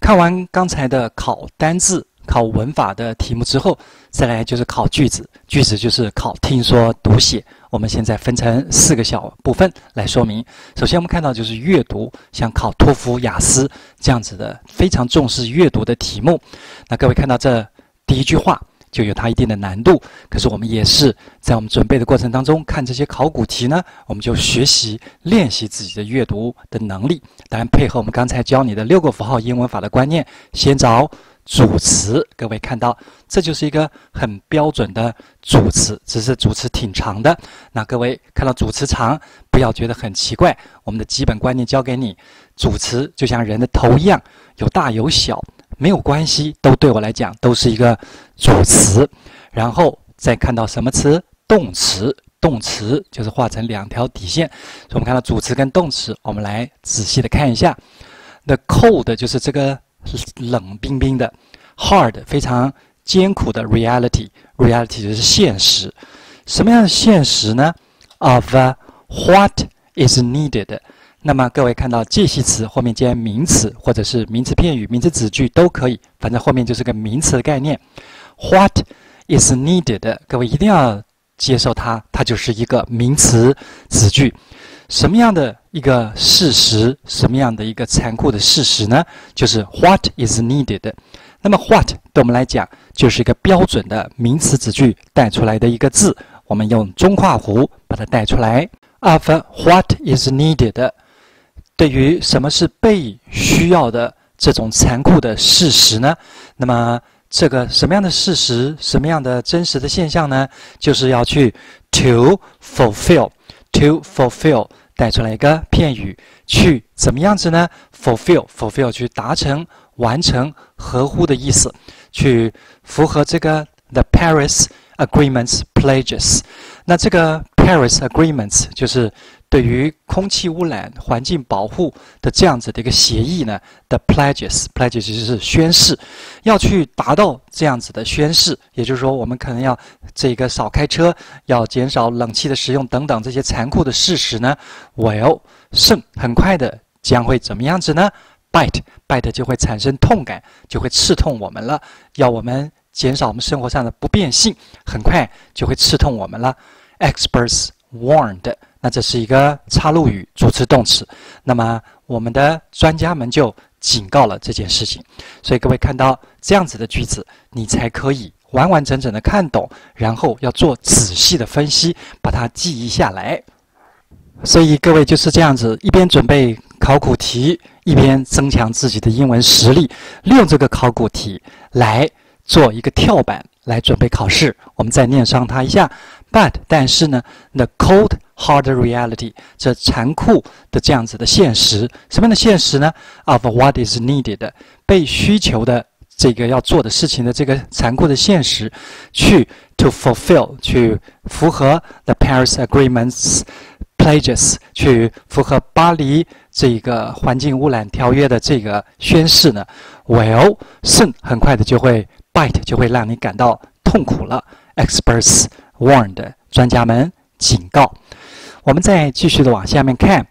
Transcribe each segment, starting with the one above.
看完刚才的考单字、考文法的题目之后，再来就是考句子。句子就是考听说读写。我们现在分成四个小部分来说明。首先，我们看到就是阅读，像考托福、雅思这样子的非常重视阅读的题目。那各位看到这第一句话。就有它一定的难度，可是我们也是在我们准备的过程当中看这些考古题呢，我们就学习练习自己的阅读的能力。当然，配合我们刚才教你的六个符号英文法的观念，先找主词。各位看到，这就是一个很标准的主词，只是主词挺长的。那各位看到主词长，不要觉得很奇怪。我们的基本观念教给你，主词就像人的头一样，有大有小。没有关系，都对我来讲都是一个主词，然后再看到什么词？动词，动词就是画成两条底线。所以我们看到主词跟动词，我们来仔细的看一下。The cold 就是这个冷冰冰的，hard 非常艰苦的 reality，reality 就是现实。什么样的现实呢？Of what is needed。那么各位看到介系词后面接名词，或者是名词片语、名词子句都可以，反正后面就是个名词的概念。What is needed？各位一定要接受它，它就是一个名词子句。什么样的一个事实？什么样的一个残酷的事实呢？就是 What is needed？那么 What 对我们来讲就是一个标准的名词子句带出来的一个字，我们用中括弧把它带出来。Of what is needed？对于什么是被需要的这种残酷的事实呢？那么这个什么样的事实，什么样的真实的现象呢？就是要去 to fulfill，to fulfill 带出来一个片语，去怎么样子呢？fulfill，fulfill 去达成、完成、合乎的意思，去符合这个 the Paris Agreements pledges。那这个 Paris Agreements 就是。对于空气污染、环境保护的这样子的一个协议呢的 pledges，pledges 就是宣誓，要去达到这样子的宣誓，也就是说，我们可能要这个少开车，要减少冷气的使用等等这些残酷的事实呢，will 胜很快的将会怎么样子呢？bite，bite 就会产生痛感，就会刺痛我们了。要我们减少我们生活上的不便性，很快就会刺痛我们了。Experts warned。那这是一个插入语，主词动词。那么我们的专家们就警告了这件事情。所以各位看到这样子的句子，你才可以完完整整的看懂，然后要做仔细的分析，把它记忆下来。所以各位就是这样子，一边准备考古题，一边增强自己的英文实力，利用这个考古题来做一个跳板，来准备考试。我们再念上它一下。But 但是呢，the cold hard reality 这残酷的这样子的现实，什么样的现实呢？Of what is needed 被需求的这个要做的事情的这个残酷的现实，去 to fulfill 去符合 the Paris Agreements pledges 去符合巴黎这个环境污染条约的这个宣誓呢？Well soon 很快的就会 bite 就会让你感到痛苦了。Experts warned，专家们警告。我们再继续的往下面看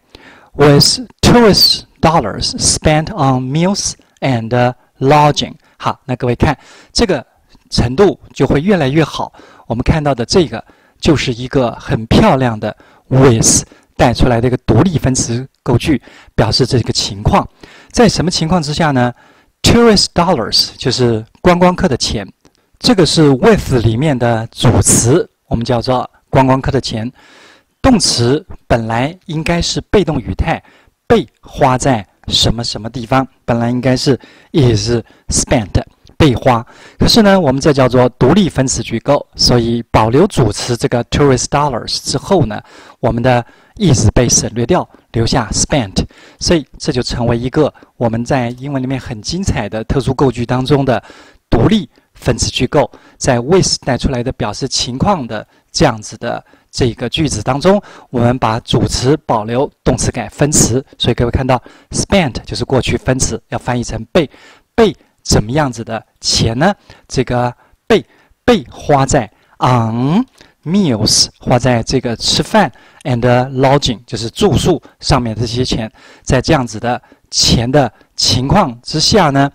，with tourist dollars spent on meals and lodging。好，那各位看这个程度就会越来越好。我们看到的这个就是一个很漂亮的 with 带出来的一个独立分词构句，表示这个情况。在什么情况之下呢？tourist dollars 就是观光客的钱，这个是 with 里面的主词。我们叫做观光客的钱，动词本来应该是被动语态，被花在什么什么地方，本来应该是 is spent 被花。可是呢，我们这叫做独立分词句构，所以保留主词这个 tourist dollars 之后呢，我们的 is 被省略掉，留下 spent，所以这就成为一个我们在英文里面很精彩的特殊构句当中的独立。分词句构在 with 带出来的表示情况的这样子的这个句子当中，我们把主词保留，动词改分词。所以各位看到 spent 就是过去分词，要翻译成被被怎么样子的钱呢？这个被被花在 on meals 花在这个吃饭 and lodging 就是住宿上面这些钱，在这样子的钱的情况之下呢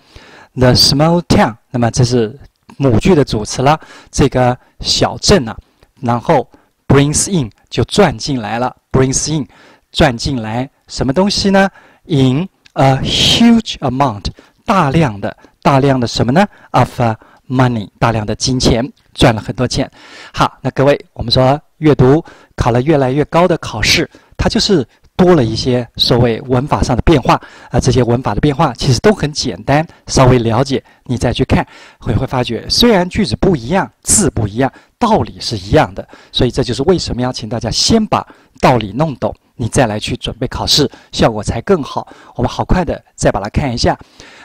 ，the small town 那么这是母句的主词了，这个小镇啊，然后 brings in 就赚进来了，brings in 赚进来什么东西呢？in a huge amount 大量的大量的什么呢？of money 大量的金钱赚了很多钱。好，那各位，我们说阅读考了越来越高的考试，它就是多了一些所谓文法上的变化啊。这些文法的变化其实都很简单，稍微了解你再去看，会会发觉虽然句子不一样，字不一样，道理是一样的。所以这就是为什么要请大家先把道理弄懂，你再来去准备考试，效果才更好。我们好快的再把它看一下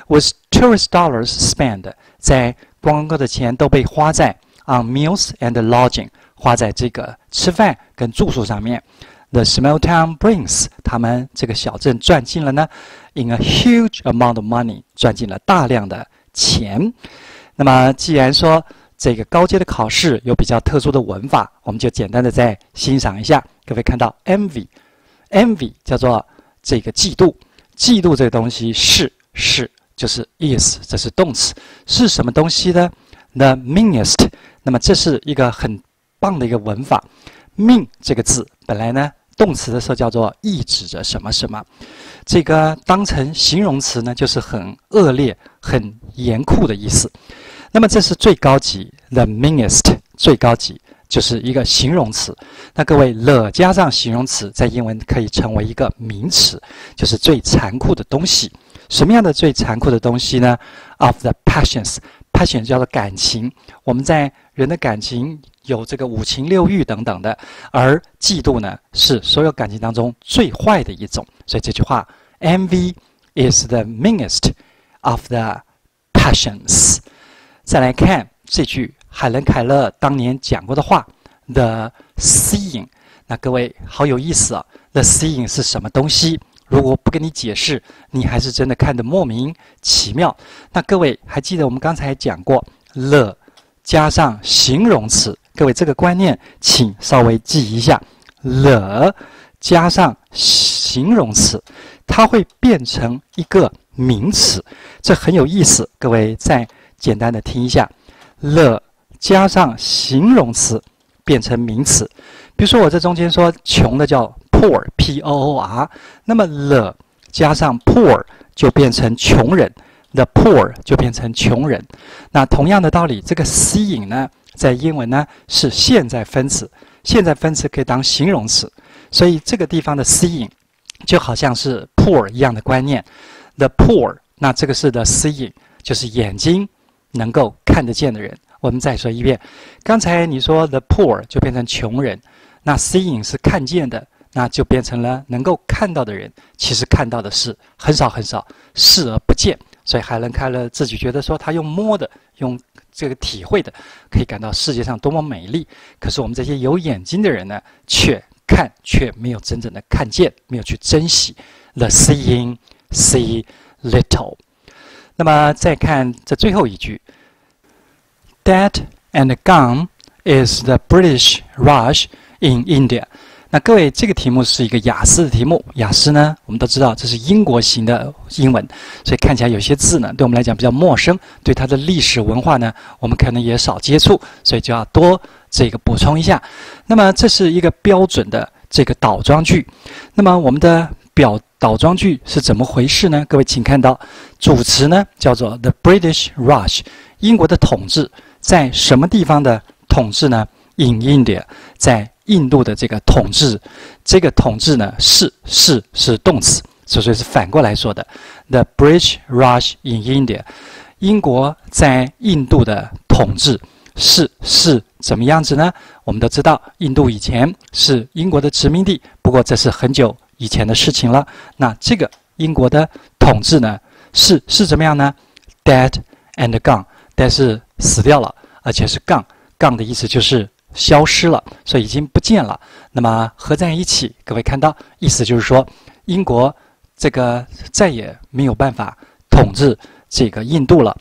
，Was tourist dollars spent 在观光客的钱都被花在 on meals and lodging，花在这个吃饭跟住宿上面。The small town brings，他们这个小镇赚进了呢，in a huge amount of money，赚进了大量的钱。那么，既然说这个高阶的考试有比较特殊的文法，我们就简单的再欣赏一下。各位看到 envy，envy 叫做这个嫉妒，嫉妒这个东西是是。就是 is，这是动词，是什么东西呢？The meanest。那么这是一个很棒的一个文法。mean 这个字本来呢，动词的时候叫做意指着什么什么，这个当成形容词呢，就是很恶劣、很严酷的意思。那么这是最高级，the meanest 最高级就是一个形容词。那各位，the 加上形容词，在英文可以成为一个名词，就是最残酷的东西。什么样的最残酷的东西呢？Of the passions 它选择叫做感情。我们在人的感情有这个五情六欲等等的，而嫉妒呢是所有感情当中最坏的一种。所以这句话，envy is the meanest of the passions。再来看这句海伦·凯勒当年讲过的话：The seeing。那各位好有意思啊！The seeing 是什么东西？如果不跟你解释，你还是真的看得莫名其妙。那各位还记得我们刚才讲过了加上形容词，各位这个观念请稍微记一下了加上形容词，它会变成一个名词，这很有意思。各位再简单的听一下了加上形容词变成名词，比如说我这中间说穷的叫。Poor p o o r，那么 the 加上 poor 就变成穷人，the poor 就变成穷人。那同样的道理，这个 seeing 呢，在英文呢是现在分词，现在分词可以当形容词，所以这个地方的 seeing 就好像是 poor 一样的观念。the poor，那这个是 the seeing，就是眼睛能够看得见的人。我们再说一遍，刚才你说 the poor 就变成穷人，那 seeing 是看见的。那就变成了能够看到的人，其实看到的是很少很少，视而不见。所以海伦开了自己觉得说，他用摸的，用这个体会的，可以感到世界上多么美丽。可是我们这些有眼睛的人呢，却看却没有真正的看见，没有去珍惜。The seeing see little。那么再看这最后一句：That and gum is the British Raj in India。那各位，这个题目是一个雅思的题目。雅思呢，我们都知道这是英国型的英文，所以看起来有些字呢，对我们来讲比较陌生，对它的历史文化呢，我们可能也少接触，所以就要多这个补充一下。那么这是一个标准的这个倒装句。那么我们的表倒装句是怎么回事呢？各位，请看到主词呢叫做 The British Raj，英国的统治在什么地方的统治呢？In India，在。印度的这个统治，这个统治呢是是是动词，所以是反过来说的。The British Raj in India，英国在印度的统治是是怎么样子呢？我们都知道，印度以前是英国的殖民地，不过这是很久以前的事情了。那这个英国的统治呢是是怎么样呢？Dead and gone，但是死掉了，而且是 gone，gone 的意思就是。消失了，所以已经不见了。那么合在一起，各位看到，意思就是说，英国这个再也没有办法统治这个印度了。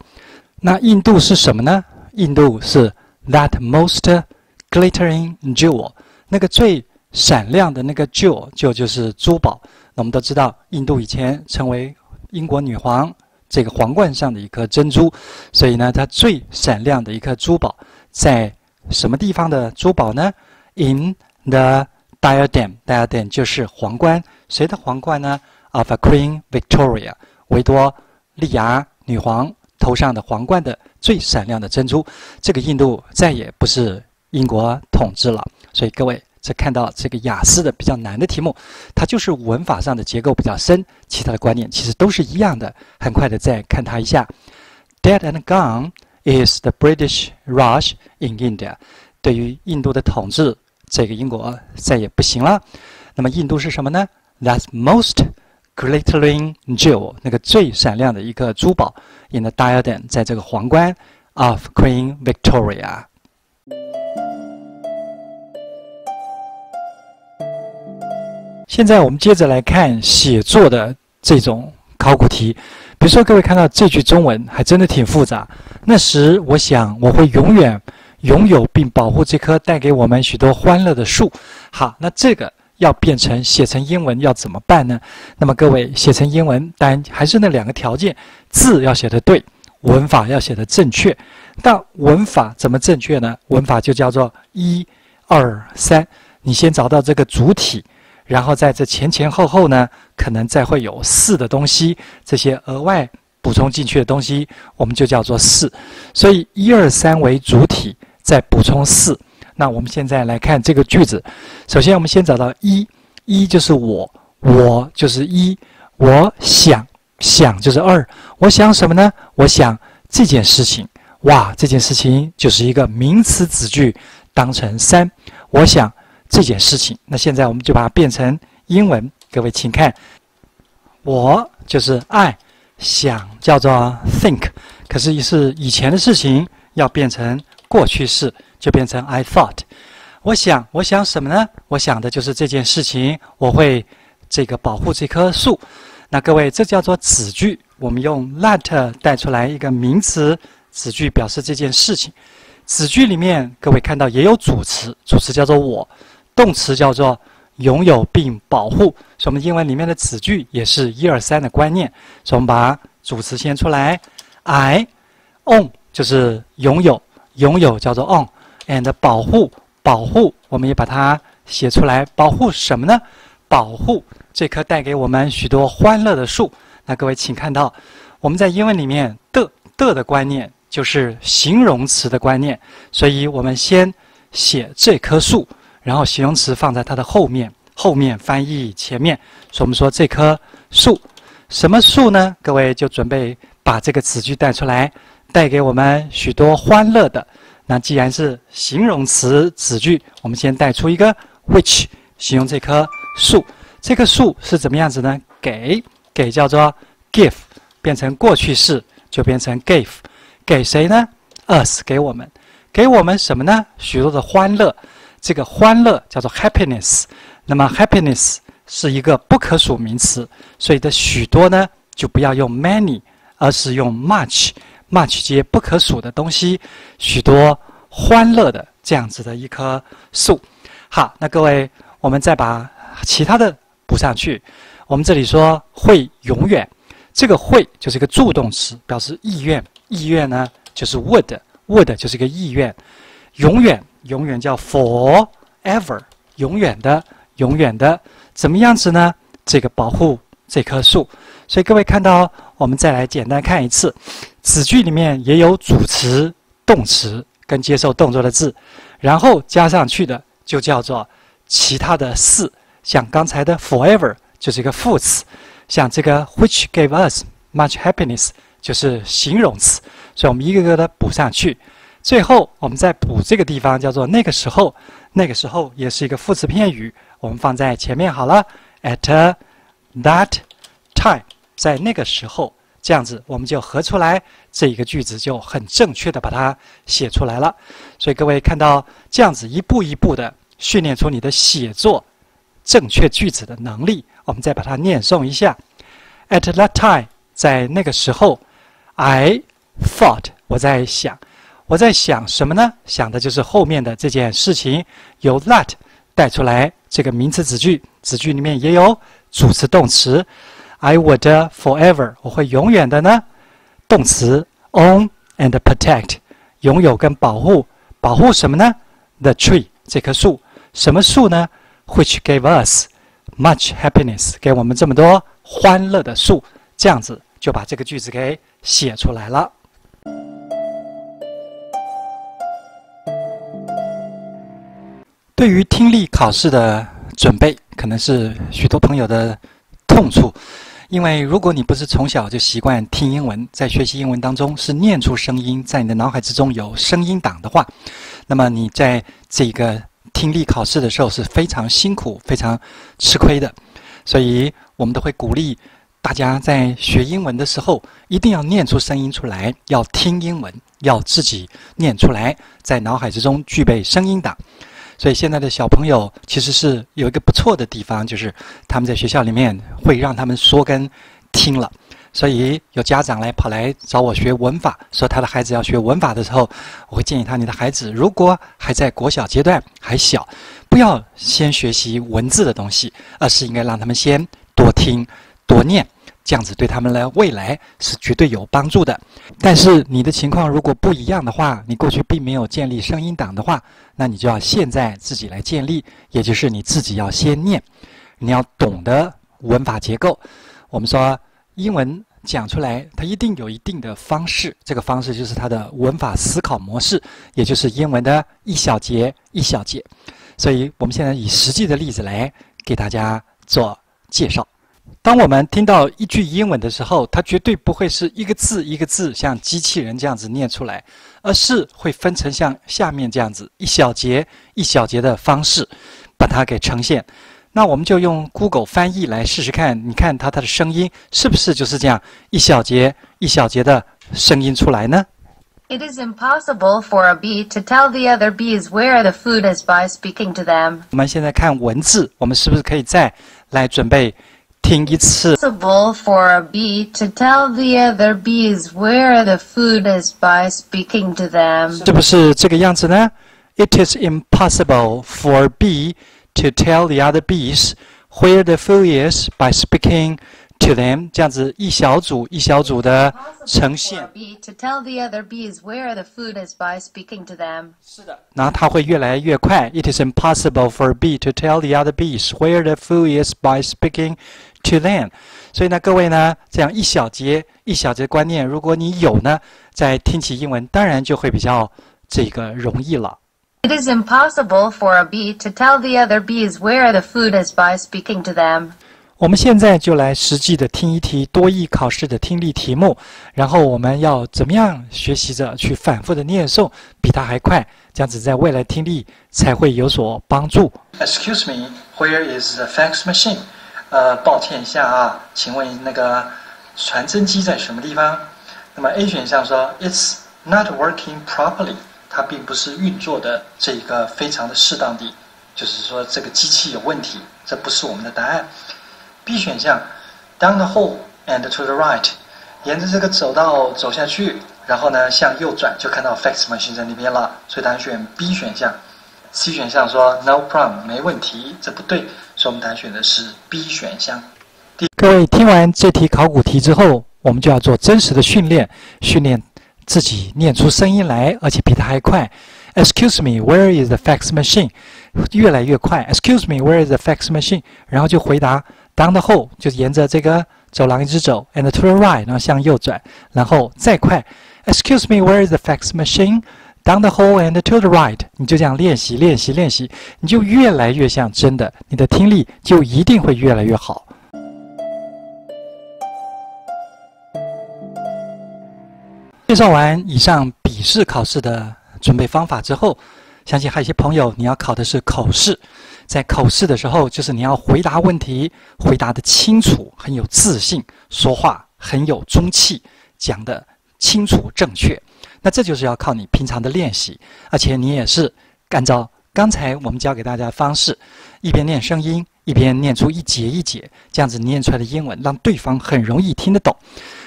那印度是什么呢？印度是 that most glittering jewel，那个最闪亮的那个 jewel，就就是珠宝。那我们都知道，印度以前成为英国女皇这个皇冠上的一颗珍珠，所以呢，它最闪亮的一颗珠宝在什么地方的珠宝呢？In the diadem，diadem 就是皇冠，谁的皇冠呢？Of a Queen Victoria，维多利亚女皇头上的皇冠的最闪亮的珍珠。这个印度再也不是英国统治了，所以各位。这看到这个雅思的比较难的题目，它就是文法上的结构比较深，其他的观念其实都是一样的。很快的再看它一下，Dead and gone is the British Raj in India。对于印度的统治，这个英国再也不行了。那么印度是什么呢？That's most glittering jewel，那个最闪亮的一个珠宝，in the diadem，在这个皇冠 of Queen Victoria。现在我们接着来看写作的这种考古题，比如说各位看到这句中文还真的挺复杂。那时我想我会永远拥有并保护这棵带给我们许多欢乐的树。好，那这个要变成写成英文要怎么办呢？那么各位写成英文，当然还是那两个条件：字要写的对，文法要写的正确。但文法怎么正确呢？文法就叫做一、二、三。你先找到这个主体。然后在这前前后后呢，可能再会有四的东西，这些额外补充进去的东西，我们就叫做四。所以一二三为主体，再补充四。那我们现在来看这个句子。首先，我们先找到一，一就是我，我就是一，我想想就是二，我想什么呢？我想这件事情。哇，这件事情就是一个名词子句，当成三。我想。这件事情，那现在我们就把它变成英文。各位请看，我就是爱想叫做 think，可是是以前的事情要变成过去式，就变成 I thought。我想，我想什么呢？我想的就是这件事情，我会这个保护这棵树。那各位，这叫做子句。我们用 that 带出来一个名词子句，表示这件事情。子句里面，各位看到也有主词，主词叫做我。动词叫做拥有并保护，所以我们英文里面的子句也是一二三的观念。所以我们把主词先出来，I own 就是拥有，拥有叫做 own，and 保护保护，我们也把它写出来，保护什么呢？保护这棵带给我们许多欢乐的树。那各位请看到，我们在英文里面的的的观念就是形容词的观念，所以我们先写这棵树。然后形容词放在它的后面，后面翻译前面。所以我们说这棵树，什么树呢？各位就准备把这个词句带出来，带给我们许多欢乐的。那既然是形容词词句，我们先带出一个 which 形容这棵树。这棵树是怎么样子呢？给给叫做 give，变成过去式就变成 gave。给谁呢？us 给我们，给我们什么呢？许多的欢乐。这个欢乐叫做 happiness，那么 happiness 是一个不可数名词，所以的许多呢就不要用 many，而是用 much，much 接不可数的东西，许多欢乐的这样子的一棵树。好，那各位，我们再把其他的补上去。我们这里说会永远，这个会就是一个助动词，表示意愿，意愿呢就是 would，would 就是一个意愿，永远。永远叫 forever，永远的，永远的，怎么样子呢？这个保护这棵树。所以各位看到，我们再来简单看一次，子句里面也有主词、动词跟接受动作的字，然后加上去的就叫做其他的事。像刚才的 forever 就是一个副词，像这个 which gave us much happiness 就是形容词。所以我们一个个的补上去。最后，我们再补这个地方，叫做那个时候。那个时候也是一个副词片语，我们放在前面好了。At that time，在那个时候，这样子我们就合出来这一个句子，就很正确的把它写出来了。所以各位看到这样子一步一步的训练出你的写作正确句子的能力。我们再把它念诵一下：At that time，在那个时候，I thought，我在想。我在想什么呢？想的就是后面的这件事情，由 that 带出来这个名词子句，子句里面也有主词动词。I would forever，我会永远的呢。动词 own and protect，拥有跟保护，保护什么呢？The tree，这棵树，什么树呢？Which gave us much happiness，给我们这么多欢乐的树。这样子就把这个句子给写出来了。对于听力考试的准备，可能是许多朋友的痛处。因为如果你不是从小就习惯听英文，在学习英文当中是念出声音，在你的脑海之中有声音档的话，那么你在这个听力考试的时候是非常辛苦、非常吃亏的。所以我们都会鼓励大家在学英文的时候，一定要念出声音出来，要听英文，要自己念出来，在脑海之中具备声音档。所以现在的小朋友其实是有一个不错的地方，就是他们在学校里面会让他们说跟听了。所以有家长来跑来找我学文法，说他的孩子要学文法的时候，我会建议他：你的孩子如果还在国小阶段还小，不要先学习文字的东西，而是应该让他们先多听多念。这样子对他们的未来是绝对有帮助的。但是你的情况如果不一样的话，你过去并没有建立声音档的话，那你就要现在自己来建立，也就是你自己要先念，你要懂得文法结构。我们说英文讲出来，它一定有一定的方式，这个方式就是它的文法思考模式，也就是英文的一小节一小节。所以我们现在以实际的例子来给大家做介绍。当我们听到一句英文的时候，它绝对不会是一个字一个字像机器人这样子念出来，而是会分成像下面这样子一小节一小节的方式，把它给呈现。那我们就用 Google 翻译来试试看，你看它它的声音是不是就是这样一小节一小节的声音出来呢？It is impossible for a bee to tell the other bees where the food is by speaking to them。我们现在看文字，我们是不是可以再来准备？听一次。Possible for a bee to tell the other bees where the food is by speaking to them。是不是这个样子呢？It is impossible for a bee to tell the other bees where the food is by speaking to them，这样子一小组一小组的呈现。To tell the other bees where the food is by speaking to them。是的，然后它会越来越快。It is impossible for a bee to tell the other bees where the food is by speaking to them。所以呢，各位呢，这样一小节一小节观念，如果你有呢，在听起英文，当然就会比较这个容易了。It is impossible for a bee to tell the other bees where the food is by speaking to them。 我们现在就来实际的听一题多义考试的听力题目，然后我们要怎么样学习着去反复的念诵，比它还快，这样子在未来听力才会有所帮助。Excuse me, where is the fax machine? 呃，抱歉一下啊，请问那个传真机在什么地方？那么 A 选项说 It's not working properly，它并不是运作的这一个非常的适当地，就是说这个机器有问题，这不是我们的答案。B 选项，down the hall and to the right，沿着这个走道走下去，然后呢向右转就看到 fax machine 在那边了，所以答案选 B 选项。C 选项说 no problem，没问题，这不对，所以我们答案选的是 B 选项。各位听完这题考古题之后，我们就要做真实的训练，训练自己念出声音来，而且比他还快。Excuse me, where is the fax machine？越来越快。Excuse me, where is the fax machine？然后就回答。Down the hall 就是沿着这个走廊一直走，and to the right，然后向右转，然后再快。Excuse me, where is the fax machine? Down the hall and to the right，你就这样练习练习练习，你就越来越像真的，你的听力就一定会越来越好。介绍完以上笔试考试的准备方法之后，相信还有一些朋友你要考的是口试。在口试的时候，就是你要回答问题，回答的清楚，很有自信，说话很有中气，讲的清楚正确。那这就是要靠你平常的练习，而且你也是按照刚才我们教给大家的方式，一边念声音，一边念出一节一节，这样子念出来的英文，让对方很容易听得懂。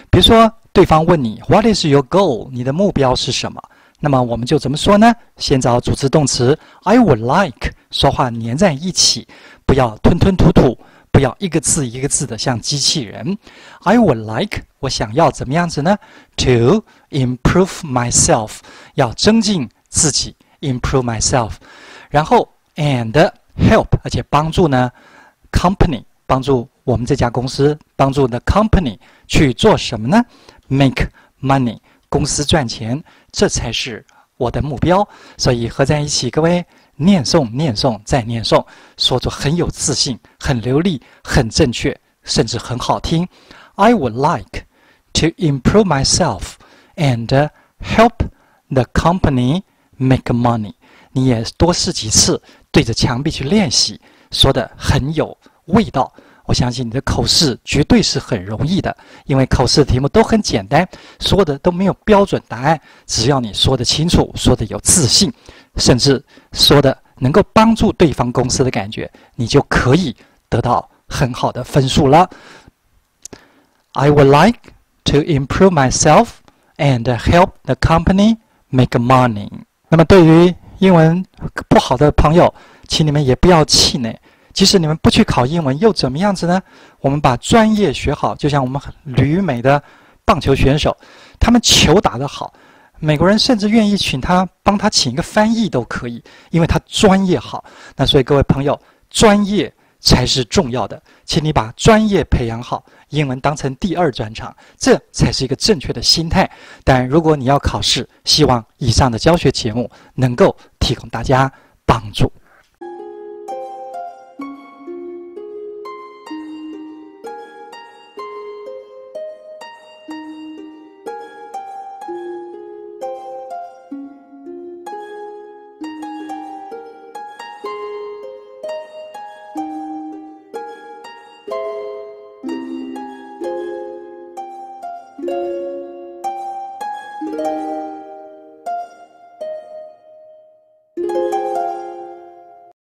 比如说，对方问你 “What is your goal？” 你的目标是什么？那么我们就怎么说呢？先找主词动词 I would like，说话粘在一起，不要吞吞吐吐，不要一个字一个字的像机器人。I would like，我想要怎么样子呢？To improve myself，要增进自己，improve myself。然后 and help，而且帮助呢，company，帮助我们这家公司，帮助 the company 去做什么呢？Make money。公司赚钱，这才是我的目标。所以合在一起，各位念诵、念诵再念诵，说出很有自信、很流利、很正确，甚至很好听。I would like to improve myself and help the company make money。你也多试几次，对着墙壁去练习，说的很有味道。我相信你的口试绝对是很容易的，因为口试题目都很简单，说的都没有标准答案。只要你说得清楚，说的有自信，甚至说的能够帮助对方公司的感觉，你就可以得到很好的分数了。I would like to improve myself and help the company make money。那么，对于英文不好的朋友，请你们也不要气馁。即使你们不去考英文，又怎么样子呢？我们把专业学好，就像我们旅美的棒球选手，他们球打得好，美国人甚至愿意请他帮他请一个翻译都可以，因为他专业好。那所以各位朋友，专业才是重要的，请你把专业培养好，英文当成第二专长，这才是一个正确的心态。但如果你要考试，希望以上的教学节目能够提供大家帮助。